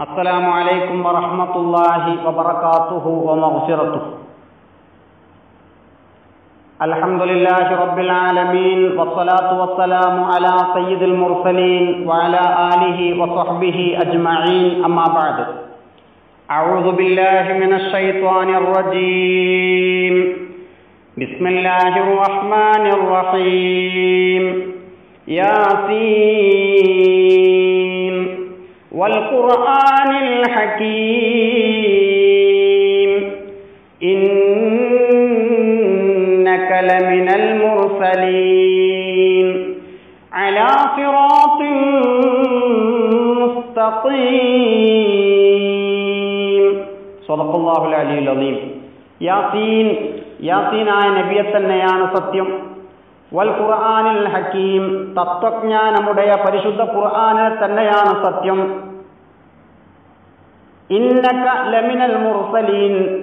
السلام عليكم ورحمة الله وبركاته ومغفرته. الحمد لله رب العالمين والصلاة والسلام على سيد المرسلين وعلى آله وصحبه أجمعين أما بعد. أعوذ بالله من الشيطان الرجيم. بسم الله الرحمن الرحيم. ياسين. والقرآن الحكيم. إنك لمن المرسلين. على صراط مستقيم. صدق الله العلي العظيم. ياسين ياسين آية نبي التنيان ستيم والقرآن الحكيم تطقنا نمدى فرشد القرآن التنيان ستيم ഇന്നക ലമിനൽ മുർസലീൻ.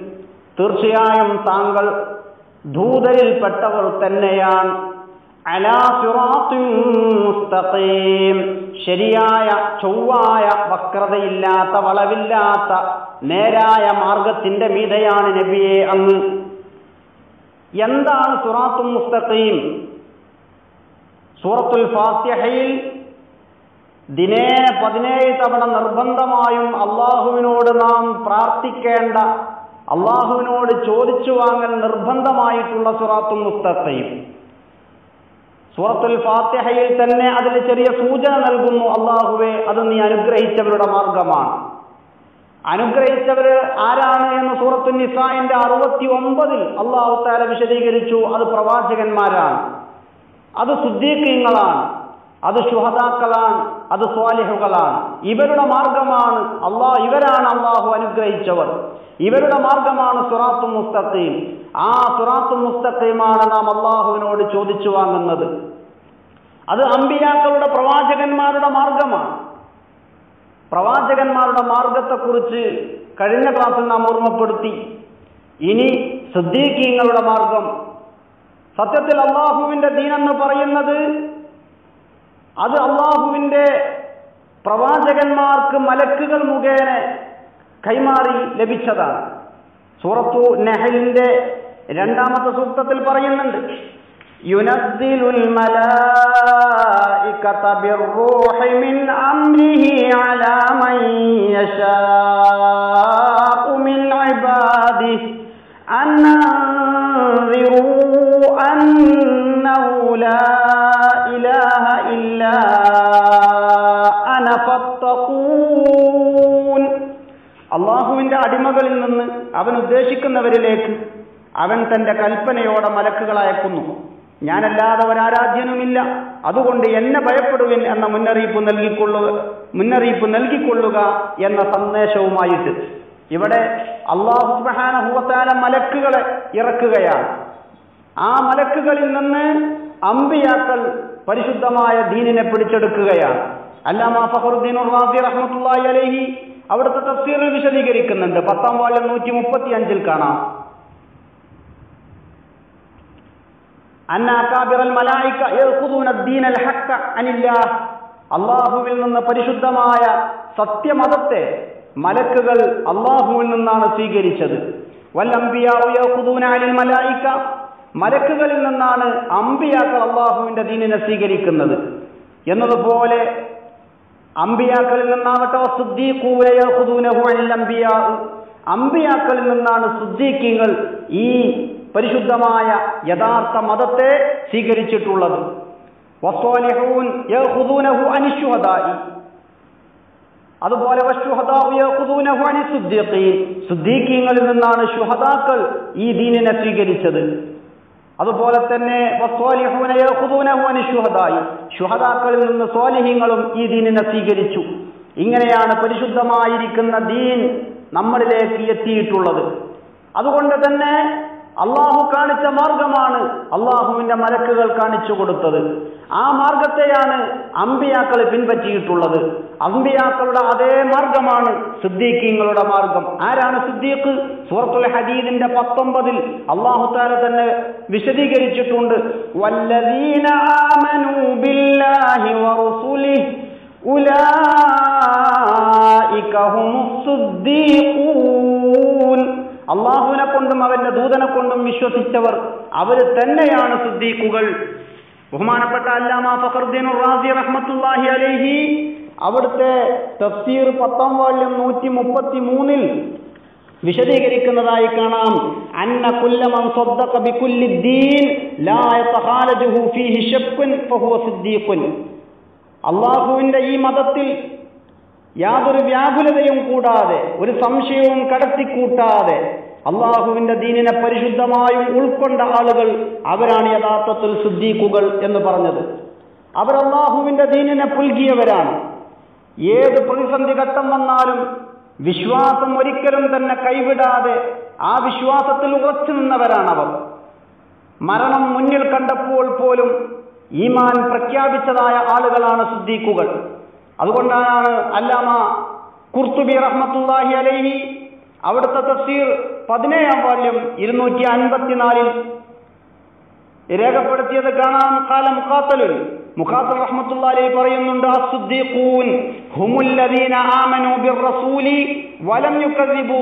തീർച്ചയായും താങ്കൾ ദൂതരിൽപ്പെട്ടവർ തന്നെയാണ്. മുസ്തഖീം. ശരിയായ ചൊവ്വായ വക്രതയില്ലാത്ത വളവില്ലാത്ത നേരായ മാർഗത്തിന്റെ മീതയാണ് നബിയെ അങ്ങ് എന്താണ് സുറാത്തും മുസ്തഖീം? സൂറത്തുൽ ഫാത്തിഹയിൽ ദിനേന പതിനേഴ് തവണ നിർബന്ധമായും അള്ളാഹുവിനോട് നാം പ്രാർത്ഥിക്കേണ്ട അള്ളാഹുവിനോട് ചോദിച്ചു വാങ്ങൽ നിർബന്ധമായിട്ടുള്ള സുറാത്തു മുസ്തത്തയും സൂറത്തുൽ ഫാത്തിഹയിൽ തന്നെ അതിൽ ചെറിയ സൂചന നൽകുന്നു അള്ളാഹുവെ അത് നീ അനുഗ്രഹിച്ചവരുടെ മാർഗമാണ്. അനുഗ്രഹിച്ചവര് ആരാണ് എന്ന് സൂറത്തു നിസായിന്റെ അറുപത്തി ഒമ്പതിൽ അള്ളാഹു താല വിശദീകരിച്ചു അത് പ്രവാചകന്മാരാണ്. അത് സുദ്ദീഖീങ്ങളാണ്. അത് ശുഹദാക്കളാണ് അത് സ്വാലിഹുകളാണ്. ഇവരുടെ മാർഗമാണ് അള്ളാ ഇവരാണ് അള്ളാഹു അനുഗ്രഹിച്ചവർ. ഇവരുടെ മാർഗമാണ് സുറാത്തു മുസ്തഖീം. ആ സുറാത്തു മുസ്തഖീമാണ് നാം അള്ളാഹുവിനോട് ചോദിച്ചു വാങ്ങുന്നത്. അത് അമ്പിയാക്കളുടെ പ്രവാചകന്മാരുടെ മാർഗമാണ്. പ്രവാചകന്മാരുടെ മാർഗത്തെക്കുറിച്ച് കഴിഞ്ഞ ക്ലാസ്സിൽ നാം ഓർമ്മപ്പെടുത്തി. ഇനി സിദ്ദീഖീങ്ങളുടെ മാർഗം. സത്യത്തിൽ അള്ളാഹുവിന്റെ ദീനെന്ന് പറയുന്നത് അത് അള്ളാഹുവിന്റെ പ്രവാചകന്മാർക്ക് മലക്കുകൾ മുഖേന കൈമാറി ലഭിച്ചതാണ് സൂറത്തു നെഹലിന്റെ രണ്ടാമത്തെ സൂക്തത്തിൽ പറയുന്നുണ്ട് ينزل الملائكة بالروح من أمره على من തന്റെ കൽപ്പനയോടെ മലക്കുകൾ അയക്കുന്നു. ഞാനല്ലാതെ ഒരാരാധ്യനുമില്ല. അതുകൊണ്ട് എന്നെ ഭയപ്പെടുവിൻ എന്ന മുന്നറിയിപ്പ് നൽകിക്കൊള്ളുക മുന്നറിയിപ്പ് നൽകിക്കൊള്ളുക എന്ന സന്ദേശവുമായിട്ട് ഇവിടെ അള്ളാഹു സുബാനഹുവത്താല മലക്കുകളെ ഇറക്കുകയാണ്. ആ മലക്കുകളിൽ നിന്ന് അമ്പിയാക്കൾ പരിശുദ്ധമായ ദീനിനെ പിടിച്ചെടുക്കുകയാണ്. അല്ലാമ ഫഹറുദ്ദീൻ റാസി റഹ്മത്തുള്ളി അലഹി അവിടുത്തെ തഫ്സീറിൽ വിശദീകരിക്കുന്നുണ്ട്. പത്താം വാള്യം നൂറ്റി മുപ്പത്തി അഞ്ചിൽ കാണാം. അള്ളാഹുവിൽ നിന്ന് പരിശുദ്ധമായ സത്യമതത്തെ മലക്കുകൾ അള്ളാഹുവിൽ നിന്നാണ് സ്വീകരിച്ചത്. മലായിക്ക മലക്കുകളിൽ നിന്നാണ് അമ്പിയാക്കൾ അള്ളാഹുവിന്റെ ദീനിനെ സ്വീകരിക്കുന്നത്. എന്നതുപോലെ അമ്പിയാക്കളിൽ നിന്നാവട്ടെ അമ്പിയാക്കളിൽ നിന്നാണ് സുദ്ദീഖിങ്ങൾ ഈ പരിശുദ്ധമായ യഥാർത്ഥ മതത്തെ സ്വീകരിച്ചിട്ടുള്ളത്. അതുപോലെ സുദ്ദീഖ്യങ്ങളിൽ നിന്നാണ് ഷുഹദാക്കൾ ഈ ദീനിനെ സ്വീകരിച്ചത്. അതുപോലെ തന്നെ ഷുഹദാക്കളിൽ നിന്ന് സ്വാലിഹ്യങ്ങളും ഈ ദീനിനെ സ്വീകരിച്ചു. ഇങ്ങനെയാണ് പരിശുദ്ധമായിരിക്കുന്ന ദീൻ നമ്മളിലേക്ക് എത്തിയിട്ടുള്ളത്. അതുകൊണ്ട് തന്നെ അള്ളാഹു കാണിച്ച മാർഗമാണ് അള്ളാഹുവിന്റെ മലക്കുകൾ കാണിച്ചു കൊടുത്തത്. ആ മാർഗത്തെയാണ് അമ്പിയാക്കൾ പിൻപറ്റിയിട്ടുള്ളത്. അമ്പിയാക്കളുടെ അതേ മാർഗമാണ് സിദ്ദീഖിങ്ങളുടെ മാർഗം. ആരാണ് സിദ്ദീഖ്? സൂറത്തുൽ ഹദീദിന്റെ പത്തൊമ്പതിൽ അള്ളാഹു താര തന്നെ വിശദീകരിച്ചിട്ടുണ്ട്. വല്ലദീന ബില്ലാഹി അള്ളാഹുവിനെ കൊണ്ടും അവന്റെ ദൂതനെ കൊണ്ടും വിശ്വസിച്ചവർ അവർ തന്നെയാണ് സുദ്ദീഖുകൾ. ബഹുമാനപ്പെട്ട അല്ലാമ ഫഖറുദ്ദീൻ അവിടുത്തെ തഫ്സീർ പത്താം വാല്യം നൂറ്റി മുപ്പത്തി മൂന്നിൽ വിശദീകരിക്കുന്നതായി കാണാം ലാ ഫഹുവ സിദ്ദീഖുൻ. അള്ളാഹുവിന്റെ ഈ മതത്തിൽ യാതൊരു വ്യാകുലതയും കൂടാതെ ഒരു സംശയവും കടത്തിക്കൂട്ടാതെ അള്ളാഹുവിന്റെ ദീനിനെ പരിശുദ്ധമായും ഉൾക്കൊണ്ട ആളുകൾ അവരാണ് യഥാർത്ഥത്തിൽ സിദ്ദീഖുകൾ എന്ന് പറഞ്ഞത്. അവർ അള്ളാഹുവിന്റെ ദീനിനെ പുൽകിയവരാണ്. ഏത് പ്രതിസന്ധി ഘട്ടം വന്നാലും വിശ്വാസം ഒരിക്കലും തന്നെ കൈവിടാതെ ആ വിശ്വാസത്തിൽ ഉറച്ചു നിന്നവരാണവർ മരണം മുന്നിൽ കണ്ടപ്പോൾ പോലും ഈമാൻ പ്രഖ്യാപിച്ചതായ ആളുകളാണ് സിദ്ദീഖുകൾ. അതുകൊണ്ടാണ് അല്ലാമ കുർത്തുബി റഹ്മത്തുല്ലാഹി അലൈഹി അവിടുത്തെ തഫ്സീർ പതിനേഴാം വാല്യം ഇരുന്നൂറ്റി അൻപത്തിനാലിൽ രേഖപ്പെടുത്തിയത് കാണാം. കാല മുഖാത്തലുൽ. മുഖാത്തൽ റഹ്മത്തുള്ളാഹി പറയുന്നുണ്ട് വലം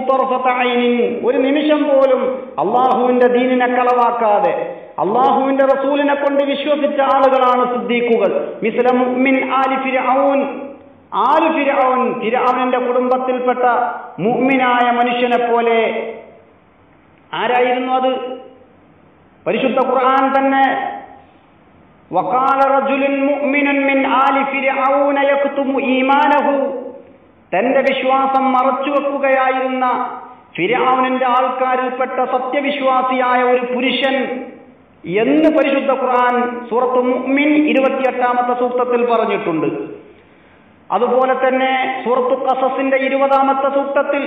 തർഫത ഒരു നിമിഷം പോലും അള്ളാഹുവിന്റെ ദീനിനെ കളവാക്കാതെ അള്ളാഹുവിന്റെ റസൂലിനെ കൊണ്ട് വിശ്വസിച്ച ആളുകളാണ് സിദ്ദീഖുകൾ. മുഅ്മിൻ ആലു ഫിരാവൻ ഫിർഔനിന്റെ കുടുംബത്തിൽപ്പെട്ട മുഹ്മിനായ മനുഷ്യനെ പോലെ ആരായിരുന്നു അത്? പരിശുദ്ധ ഖുർആൻ തന്നെ തന്റെ വിശ്വാസം മറച്ചു വെക്കുകയായിരുന്ന ഫിർഔനിന്റെ ആൾക്കാരിൽപ്പെട്ട സത്യവിശ്വാസിയായ ഒരു പുരുഷൻ എന്ന് പരിശുദ്ധ ഖുർആൻ സൂറത്ത് മുഅ്മിൻ ഇരുപത്തിയെട്ടാമത്തെ സൂക്തത്തിൽ പറഞ്ഞിട്ടുണ്ട്. അതുപോലെ തന്നെ സൂറത്തു ഖസസിന്റെ ഇരുപതാമത്തെ സൂക്തത്തിൽ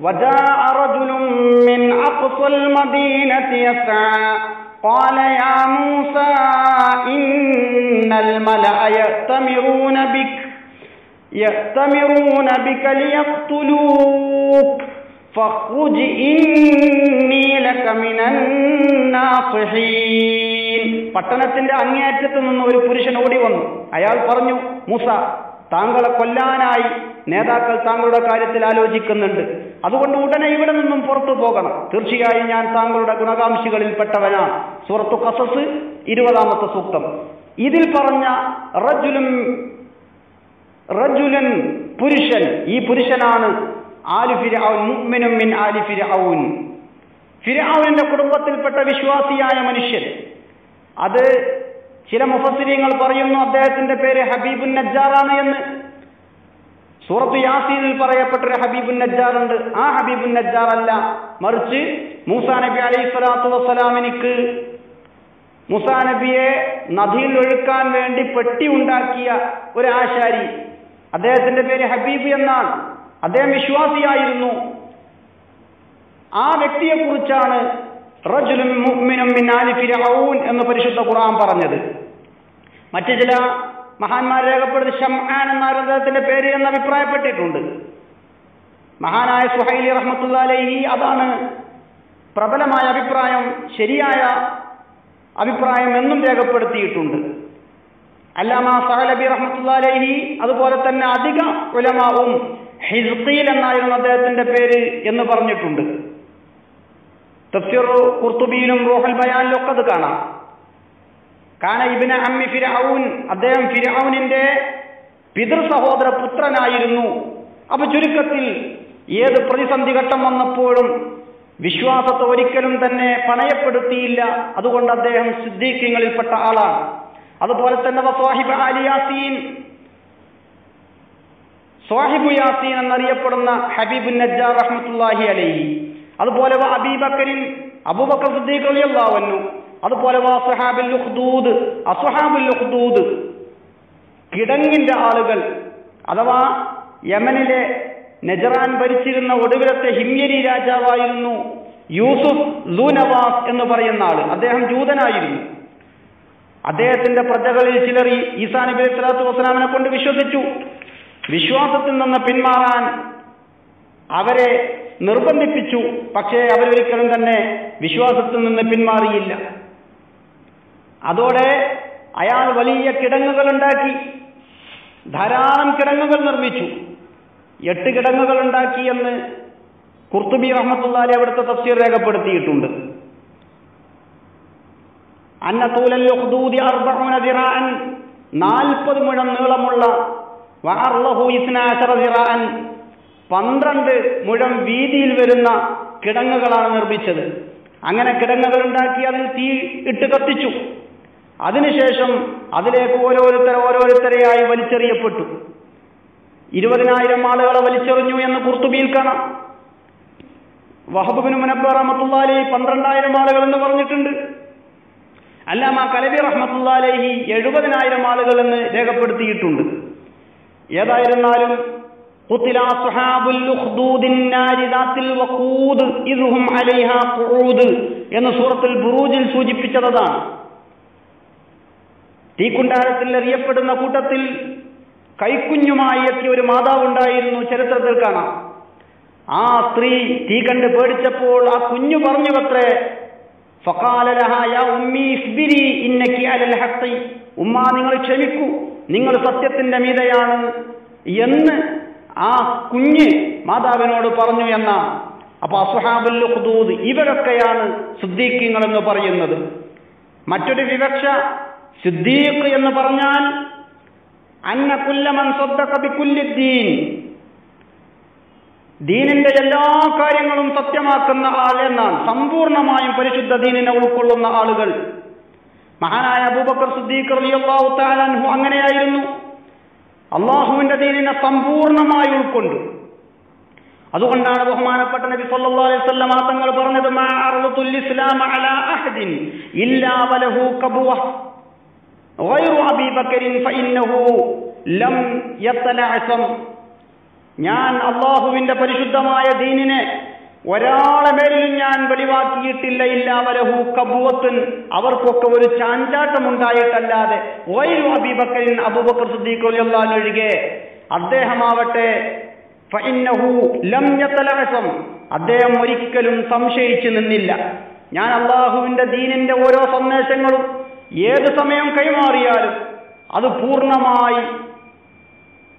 وجاء رجل من أقصى المدينة يسعى قال يا موسى إن الملأ يأتمرون بك يأتمرون بك ليقتلوك فاخرج إني لك من الناصحين പട്ടണത്തിന്റെ അങ്ങേയറ്റത്ത് നിന്ന് ഒരു പുരുഷൻ ഓടി വന്നു അയാൾ പറഞ്ഞു മൂസ താങ്കളെ കൊല്ലാനായി നേതാക്കൾ താങ്കളുടെ കാര്യത്തിൽ ആലോചിക്കുന്നുണ്ട്. അതുകൊണ്ട് ഉടനെ ഇവിടെ നിന്നും പുറത്തു പോകണം. തീർച്ചയായും ഞാൻ താങ്കളുടെ ഗുണകാംക്ഷികളിൽപ്പെട്ടവനാണ് സൂറത്തു കസസ് ഇരുപതാമത്തെ സൂക്തം. ഇതിൽ പറഞ്ഞ റജുലും റജുലൻ പുരുഷൻ ഈ പുരുഷനാണ് മുഅ്മിനും മിൻ ആലി കുടുംബത്തിൽപ്പെട്ട വിശ്വാസിയായ മനുഷ്യൻ. അത് ചില മുഫസ്സിരിങ്ങൾ പറയുന്നു അദ്ദേഹത്തിന്റെ പേര് ഹബീബുൻ നജ്ജാറാണ് എന്ന്. സൂറത്ത് യാസീനിൽ പറയപ്പെട്ടൊരു ഹബീബുൻ നജ്ജാർ ഉണ്ട് ആ ഹബീബുൻ നജ്ജാർ അല്ല മറിച്ച് മൂസാ നബി അലൈഹി സ്വലാത്തു വസ്സലാമിനിക്ക് മുസാ നബിയെ നദിയിൽ ഒഴുക്കാൻ വേണ്ടി പെട്ടി ഉണ്ടാക്കിയ ഒരു ആശാരി. അദ്ദേഹത്തിന്റെ പേര് ഹബീബ് എന്നാണ്. അദ്ദേഹം വിശ്വാസിയായിരുന്നു. ആ വ്യക്തിയെ കുറിച്ചാണ് റജുലും മുഅ്മിനും മിൻ ആലി ഫിർഔൻ എന്ന് പരിശുദ്ധ ഖുർആൻ പറഞ്ഞത്. മറ്റു ചില മഹാന്മാർ രേഖപ്പെടുത്തി ഷംആൻ എന്ന അദ്ദേഹത്തിന്റെ പേര് എന്ന് അഭിപ്രായപ്പെട്ടിട്ടുണ്ട്. മഹാനായ സുഹൈലി റഹ്മത്തുള്ള അലൈഹി അതാണ് പ്രബലമായ അഭിപ്രായം ശരിയായ അഭിപ്രായം എന്നും രേഖപ്പെടുത്തിയിട്ടുണ്ട്. അല്ലാമ സഹലബി റഹ്മത്തുള്ള അലൈഹി അതുപോലെ തന്നെ അധിക ഉലമാവും ഹിസ്ഖീൽ എന്നായിരുന്നു അദ്ദേഹത്തിന്റെ പേര് എന്ന് പറഞ്ഞിട്ടുണ്ട്. തഫ്സീർ ഖുർത്തുബിയിലും റോഹൽ ബയാനിലും ഒക്കെ അത് കാണാം. കാന ഇബിന് അമ്മി ഫിരൌൻ അദ്ദേഹം ഫിരൌനിന്റെ പിതൃ സഹോദര പുത്രനായിരുന്നു അപ്പൊ ചുരുക്കത്തിൽ ഏത് പ്രതിസന്ധി ഘട്ടം വന്നപ്പോഴും വിശ്വാസത്തെ ഒരിക്കലും തന്നെ പണയപ്പെടുത്തിയില്ല. അതുകൊണ്ട് അദ്ദേഹം സിദ്ദീഖ്യങ്ങളിൽപ്പെട്ട ആളാണ്. അതുപോലെ തന്നെ സ്വാഹിബു യാസീൻ. എന്നറിയപ്പെടുന്ന ഹബീബുൻ നജ്ജാർ റഹ്മത്തുല്ലാഹി അലൈഹി. അതുപോലെ അബീബക്കരിൻ അബൂബക്കർ സിദ്ദീഖ് റളിയല്ലാഹു അൻഹു. അതുപോലെ അസ്ഹാബുൽ കിടങ്ങിന്റെ ആളുകൾ അഥവാ യമനിലെ നജറാൻ ഭരിച്ചിരുന്ന ഒടുവിലത്തെ ഹിമ്യരി രാജാവായിരുന്നു യൂസുഫ് ലൂനവാസ് എന്ന് പറയുന്ന ആൾ. അദ്ദേഹം ജൂതനായിരുന്നു. അദ്ദേഹത്തിന്റെ പ്രജകളിൽ ചിലർ ഈസാ നബി സ്വലാത്തു വസ്സലാമിനെ കൊണ്ട് വിശ്വസിച്ചു. വിശ്വാസത്തിൽ നിന്ന് പിന്മാറാൻ അവരെ നിർബന്ധിപ്പിച്ചു. പക്ഷേ അവരൊരിക്കലും തന്നെ വിശ്വാസത്തിൽ നിന്ന് പിന്മാറിയില്ല. അതോടെ അയാൾ വലിയ കിടങ്ങുകൾ ഉണ്ടാക്കി ധാരാളം കിടങ്ങുകൾ നിർമ്മിച്ചു. എട്ട് കിടങ്ങുകൾ ഉണ്ടാക്കി എന്ന് കുർത്തുബി റഹ്മത്തുള്ളാലി അവിടുത്തെ തഫ്സീർ രേഖപ്പെടുത്തിയിട്ടുണ്ട്. അന്ന തൂലൽ ഉഖ്ദൂദി അർബഊന ദിറാഅൻ നാൽപ്പത് മുഴം നീളമുള്ള വഅർളഹു ഇസ്നാശറ പന്ത്രണ്ട് മുഴം വീതിയിൽ വരുന്ന കിടങ്ങുകളാണ് നിർമ്മിച്ചത്. അങ്ങനെ കിടങ്ങുകൾ ഉണ്ടാക്കി അതിൽ തീ ഇട്ട് കത്തിച്ചു. അതിനുശേഷം അതിലേക്ക് ഓരോരുത്തർ ഓരോരുത്തരെയായി വലിച്ചെറിയപ്പെട്ടു. ഇരുപതിനായിരം ആളുകളെ വലിച്ചെറിഞ്ഞു എന്ന് കുർത്തുബിയിൽ കാണാം. വഹബുബിന് മുനബ്ബ റഹമത്തുള്ളാലി പന്ത്രണ്ടായിരം ആളുകൾ എന്ന് പറഞ്ഞിട്ടുണ്ട്. അല്ലാമ കലബി റഹ്മത്തുള്ളാലേഹി എഴുപതിനായിരം ആളുകൾ എന്ന് രേഖപ്പെടുത്തിയിട്ടുണ്ട്. ഏതായിരുന്നാലും എന്ന് സൂറത്തിൽ ബുറൂജിൽ സൂചിപ്പിച്ചതാണ്. തീക്കുണ്ടാരത്തിൽ അറിയപ്പെടുന്ന കൂട്ടത്തിൽ കൈക്കുഞ്ഞുമായി എത്തിയ ഒരു മാതാവുണ്ടായിരുന്നു ചരിത്രത്തിൽ കാണാം. ആ സ്ത്രീ തീ കണ്ട് പേടിച്ചപ്പോൾ ആ കുഞ്ഞു പറഞ്ഞു അത്രേ ഉമ്മ നിങ്ങൾ ക്ഷമിക്കൂ നിങ്ങൾ സത്യത്തിന്റെ മീതയാണ്. എന്ന് ആ കുഞ്ഞ് മാതാവിനോട് പറഞ്ഞു എന്ന അപ്പൊ അസുഹാബുൽ ഖുദൂദ് ഇവരൊക്കെയാണ് സിദ്ദീഖിങ്ങൾ എന്ന് പറയുന്നത്. മറ്റൊരു വിവക്ഷ സിദ്ദീഖ് എന്ന് പറഞ്ഞാൽ അന്ന കുല്ലമൻ ദീനിന്റെ എല്ലാ കാര്യങ്ങളും സത്യമാക്കുന്ന ആൾ എന്നാണ് സമ്പൂർണമായും പരിശുദ്ധ ദീനിനെ ഉൾക്കൊള്ളുന്ന ആളുകൾ. മഹാനായ അബൂബക്കർ സിദ്ദീഖ് റളിയല്ലാഹു തആല അൻഹു അങ്ങനെയായിരുന്നു. അള്ളാഹുവിന്റെ ദീനിനെ സമ്പൂർണമായി ഉൾക്കൊണ്ട്. അതുകൊണ്ടാണ് ബഹുമാനപ്പെട്ട നബി സല്ലല്ലാഹു അലൈഹി തങ്ങൾ പറഞ്ഞത് മാ അലാ അഹദിൻ ഇല്ലാ വലഹു ഞാൻ അള്ളാഹുവിന്റെ പരിശുദ്ധമായ ദീനിനെ ഒരാളെ മേലിലും ഞാൻ വെളിവാക്കിയിട്ടില്ല ഇല്ല വലഹു കബുവത്തുൻ. അവർക്കൊക്കെ ഒരു ചാഞ്ചാട്ടം ഉണ്ടായിട്ടല്ലാതെ വൈരു അബിബക്കറിൻ അബൂബക്കർ സുദ്ദീഖ് റളിയല്ലാഹു ഒഴികെ അദ്ദേഹമാവട്ടെ ഫഇന്നഹു ലം യതലഅസം അദ്ദേഹം ഒരിക്കലും സംശയിച്ചു നിന്നില്ല. ഞാൻ അള്ളാഹുവിന്റെ ദീനിന്റെ ഓരോ സന്ദേശങ്ങളും ഏത് സമയം കൈമാറിയാലും അത് പൂർണമായി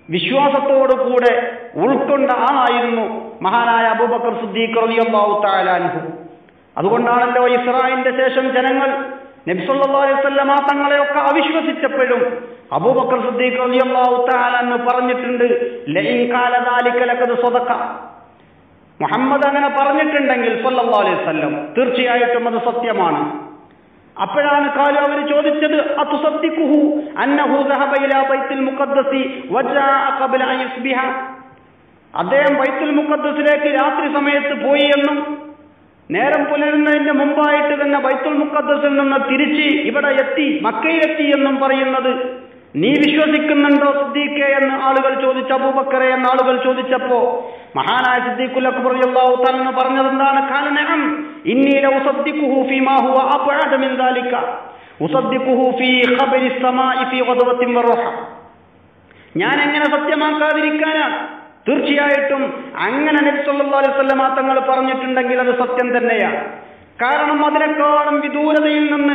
വിശ്വാസത്തോടു കൂടെ ഉൾക്കൊണ്ട ആളായിരുന്നു മഹാനായ അബൂബക്കർ സുദ്ദീഖ് റളിയല്ലാഹു തആല അൻഹു. അതുകൊണ്ടാണല്ലോ ഇസ്രായേലിന്റെ ശേഷം ജനങ്ങൾ നബിസല്ലല്ലാഹു അലൈഹി വസല്ലമ തങ്ങളെയൊക്കെ അവിശ്വസിച്ചപ്പോഴും അബൂബക്കർ സുദ്ദീഖ് റളിയല്ലാഹു എന്ന് പറഞ്ഞിട്ടുണ്ട് ലൈൻ ലഖദ സദഖ മുഹമ്മദ് അങ്ങനെ പറഞ്ഞിട്ടുണ്ടെങ്കിൽ സല്ലല്ലാഹു അലൈഹി വസല്ലം തീർച്ചയായിട്ടും അത് സത്യമാണ്. അപ്പോഴാണ് കാലു അവർ ചോദിച്ചത് അതുസദ്ദിഖുഹു അന്നഹു ദഹബ അദ്ദേഹം ബൈത്തുൽ മുഖദ്ദസിലേക്ക് രാത്രി സമയത്ത് പോയി എന്നും നേരം പുലരുന്നതിന്റെ മുമ്പായിട്ട് തന്നെ ബൈത്തുൽ മുഖദ്ദസിൽ നിന്ന് തിരിച്ച് ഇവിടെ എത്തി മക്കയിലെത്തി എന്നും പറയുന്നത് നീ വിശ്വസിക്കുന്നുണ്ടോ സിദ്ദീഖെ എന്ന് ആളുകൾ ചോദിച്ച അബൂബക്കറെ എന്ന് ആളുകൾ ചോദിച്ചപ്പോ മഹാനായ സിദ്ദീഖുൽ അക്ബർ തആല പറഞ്ഞത് എന്താണ് കാലനഅം ഇന്നി ലഉസദ്ദിഖുഹു ഫീമാ ഹുവ മിൻ ദാലിക. ഉസദ്ദിഖുഹു ഫീ ഖബരി സമാഇ ഫീ ഗദവത്തിൻ വറഹ ഞാൻ എങ്ങനെ സത്യമാക്കാതിരിക്കാനാണ്? തീർച്ചയായിട്ടും അങ്ങനെ നബി സല്ലല്ലാഹു അലൈഹി വസല്ലമ തങ്ങൾ പറഞ്ഞിട്ടുണ്ടെങ്കിൽ അത് സത്യം തന്നെയാണ്. കാരണം അതിനേക്കാളും വിദൂരതയിൽ നിന്ന്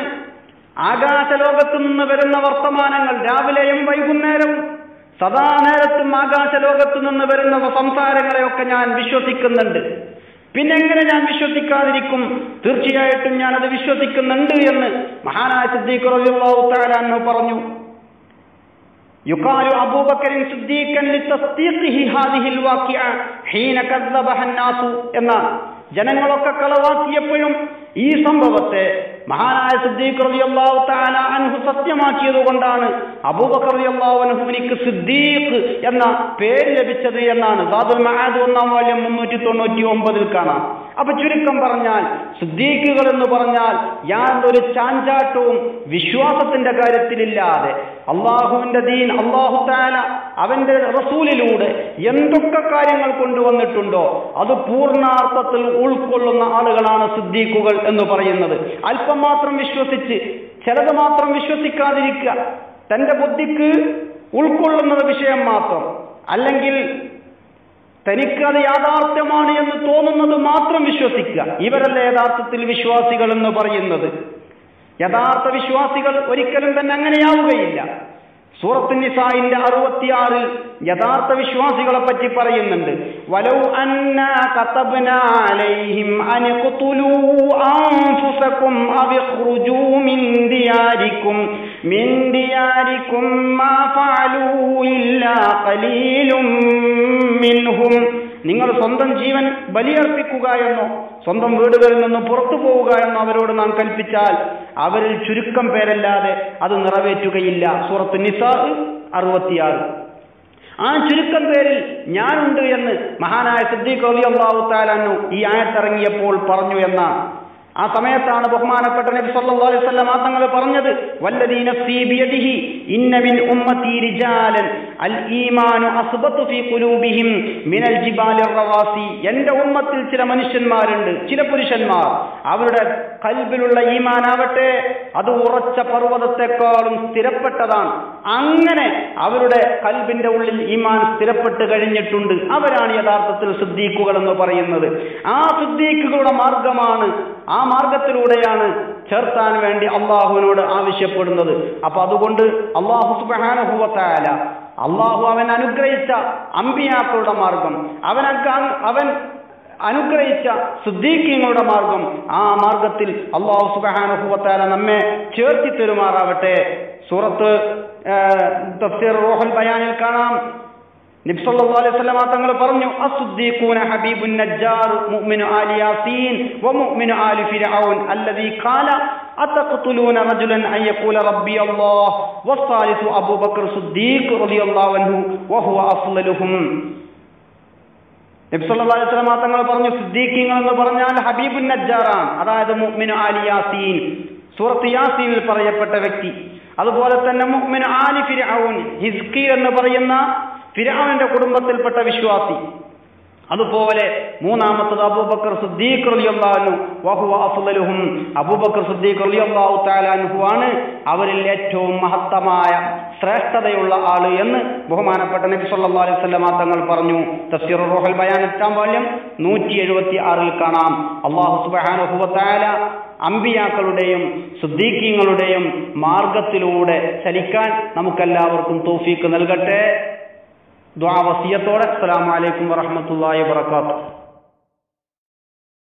ആകാശലോകത്തു നിന്ന് വരുന്ന വർത്തമാനങ്ങൾ രാവിലെയും വൈകുന്നേരവും സദാ നേരത്തും ആകാശലോകത്തു നിന്ന് വരുന്ന സംസാരങ്ങളെയൊക്കെ ഞാൻ വിശ്വസിക്കുന്നുണ്ട്. പിന്നെങ്ങനെ ഞാൻ വിശ്വസിക്കാതിരിക്കും? തീർച്ചയായിട്ടും ഞാൻ അത് വിശ്വസിക്കുന്നുണ്ട് എന്ന് മഹാനായ സിദ്ദീഖ് റബിള്ളാഹു തആലാന്ന് പറഞ്ഞു. യുക്കാലു അബൂബക്കരൻ സിദ്ദീഖൻ ഹാദിഹിൽ ഹീന എന്ന ജനങ്ങളൊക്കെ കളവാക്കിയപ്പോഴും ഈ സംഭവത്തെ മഹാനായ സിദ്ദീഖ് റളിയല്ലാഹു തആല അൻഹു സത്യമാക്കിയത് കൊണ്ടാണ് അബൂബക്കർ റളിയല്ലാഹു അൻഹുവിനിക്ക് സിദ്ദീഖ് എന്ന പേര് ലഭിച്ചത് എന്നാണ്. സാദുൽ മആദ് ഒന്നാം വാല്യം മുന്നൂറ്റി തൊണ്ണൂറ്റി ഒമ്പതിൽ കാണാം. അപ്പൊ ചുരുക്കം പറഞ്ഞാൽ സിദ്ദീഖുകൾ എന്ന് പറഞ്ഞാൽ യാതൊരു ചാഞ്ചാട്ടവും വിശ്വാസത്തിന്റെ കാര്യത്തിലില്ലാതെ അള്ളാഹുവിന്റെ ദീൻ അള്ളാഹു താല അവന്റെ റസൂലിലൂടെ എന്തൊക്കെ കാര്യങ്ങൾ കൊണ്ടുവന്നിട്ടുണ്ടോ അത് പൂർണാർത്ഥത്തിൽ ഉൾക്കൊള്ളുന്ന ആളുകളാണ് സിദ്ദീഖുകൾ എന്ന് പറയുന്നത്. അല്പം മാത്രം വിശ്വസിച്ച് ചിലത് മാത്രം വിശ്വസിക്കാതിരിക്കുക. തന്റെ ബുദ്ധിക്ക് ഉൾക്കൊള്ളുന്നത് വിഷയം മാത്രം. അല്ലെങ്കിൽ തനിക്ക് അത് യാഥാർത്ഥ്യമാണ് എന്ന് തോന്നുന്നത് മാത്രം വിശ്വസിക്കുക. ഇവരല്ല യഥാർത്ഥത്തിൽ വിശ്വാസികൾ എന്ന് പറയുന്നത്? യഥാർത്ഥ വിശ്വാസികൾ ഒരിക്കലും തന്നെ അങ്ങനെയാവുകയില്ല. സൂറത്ത് നിസായിന്റെ അറുപത്തിയാറിൽ യഥാർത്ഥ വിശ്വാസികളെ പറ്റി പറയുന്നുണ്ട്. വലൗ അന്നാ കതബ്നാ അലൈഹിം അൻ ഖുതുലൂ അൻഫുസകും അവ മിൻ ദിയാരികും മിൻ ദിയാരികും മാ ഫഅലൂ ഇല്ലാ ഖലീലും മിൻഹും. നിങ്ങൾ സ്വന്തം ജീവൻ ബലിയർപ്പിക്കുക എന്നോ സ്വന്തം വീടുകളിൽ നിന്ന് പുറത്തു പോവുക എന്നോ അവരോട് നാം കൽപ്പിച്ചാൽ അവരിൽ ചുരുക്കം പേരല്ലാതെ അത് നിറവേറ്റുകയില്ല. സൂറത്ത് നിസാ അറുപത്തിയാറ്. ആ ചുരുക്കം പേരിൽ ഞാനുണ്ട് എന്ന് മഹാനായ സിദ്ദീഖ് അലി അള്ളാഹു താലാനു ഈ ആയത്തിറങ്ങിയപ്പോൾ പറഞ്ഞു എന്നാണ്. ആ സമയത്താണ് ബഹുമാനപ്പെട്ട നബി സല്ലല്ലാഹു അലൈഹി വസല്ലം തങ്ങൾ പറഞ്ഞത് വല്ലദീ നഫ്സി ബിയദിഹി ഇന്ന മിൻ ഉമ്മത്തി റിജാലൻ അൽ ഈമാനു അസ്ബത്തു ഫീ ഖുലൂബിഹിം മിനൽ ജിബാലിർ റവാസി. എന്റെ ഉമ്മത്തിൽ ചില മനുഷ്യന്മാരുണ്ട് ചില പുരുഷന്മാർ. അവരുടെ കൽബിലുള്ള ഈമാനാവട്ടെ അത് ഉറച്ച പർവതത്തെക്കാളും സ്ഥിരപ്പെട്ടതാണ്. അങ്ങനെ അവരുടെ കൽബിന്റെ ഉള്ളിൽ ഈമാൻ സ്ഥിരപ്പെട്ട് കഴിഞ്ഞിട്ടുണ്ട്. അവരാണ് യഥാർത്ഥത്തിൽ സിദ്ദീഖുകൾ എന്ന് പറയുന്നത്. ആ സിദ്ദീഖുകളുടെ മാർഗമാണ് ആ മാർഗത്തിലൂടെയാണ് ചേർത്താൻ വേണ്ടി അള്ളാഹുവിനോട് ആവശ്യപ്പെടുന്നത്. അപ്പൊ അതുകൊണ്ട് അള്ളാഹു സുബാനുഭവത്തായാല അള്ളാഹു അവൻ അനുഗ്രഹിച്ച അമ്പിയാക്കളുടെ മാർഗം അവൻ അവൻ അനുഗ്രഹിച്ച സുദ്ദീഖ്യങ്ങളുടെ മാർഗം ആ മാർഗത്തിൽ അള്ളാഹു സുബാനുഭവത്താല നമ്മെ ചേർത്തി തരുമാറാവട്ടെ. സൂറത്ത് തഫ്സീർ റോഹൽ ബയാനിൽ കാണാം. തങ്ങൾ പറഞ്ഞു അസ്ദീഖൂന ഹബീബുൻ നജ്ജാർ മുഅ്മിനു ആലി യാസീൻ വ മുഅ്മിനു ആലി ഫിർഔൻ അല്ലദീ ഖാല അത്തഖ്തുലൂന റജുലൻ അൻ യഖൂല റബ്ബി അല്ലാഹ് വസ്സാലിസു അബൂബക്കർ സിദ്ദീഖ് റളിയല്ലാഹു അൻഹു വഹുവ അഫ്ളലുഹും നബി സല്ലല്ലാഹു അലൈഹി തങ്ങൾ പറഞ്ഞു സിദ്ദീഖീങ്ങൾ എന്ന് പറഞ്ഞാൽ ഹബീബുൻ നജ്ജാറാണ് അതായത് മുഅ്മിനു ആലി യാസീൻ. സൂറത്ത് യാസീനിൽ പറയപ്പെട്ട വ്യക്തി അതുപോലെ തന്നെ മുഅ്മിനു ആലി ഫിർഔൻ ഹിസ്കി എന്ന് പറയുന്ന ഫിരാവിന്റെ കുടുംബത്തിൽപ്പെട്ട വിശ്വാസി. അതുപോലെ മൂന്നാമത്തത് അബൂബക്കർ സുദ്ദീഖ് റളിയല്ലാഹു വഹുവ അഫ്ളലുഹും അബൂബക്കർ സുദ്ദീഖ് റളിയല്ലാഹു തആല അൻഹു ആണ് അവരിൽ ഏറ്റവും മഹത്തമായ ശ്രേഷ്ഠതയുള്ള ആൾ എന്ന് ബഹുമാനപ്പെട്ട നബി സല്ലല്ലാഹു അലൈഹി വസല്ലം തങ്ങൾ പറഞ്ഞു. തഫ്സീർ റൂഹൽ ബയാൻ എട്ടാം വാല്യം 176 ൽ കാണാം. അള്ളാഹു സുബ്ഹാനഹു വ അമ്പിയാക്കളുടെയും സുദ്ദീഖീങ്ങളുടെയും മാർഗത്തിലൂടെ ചലിക്കാൻ നമുക്കെല്ലാവർക്കും തൗഫീക്ക് നൽകട്ടെ. ദ്വാ വസിയത്തോടെ അസ്സലാമു അലൈക്കും വറഹ്മത്തുള്ളാഹി വബറകാതുഹു.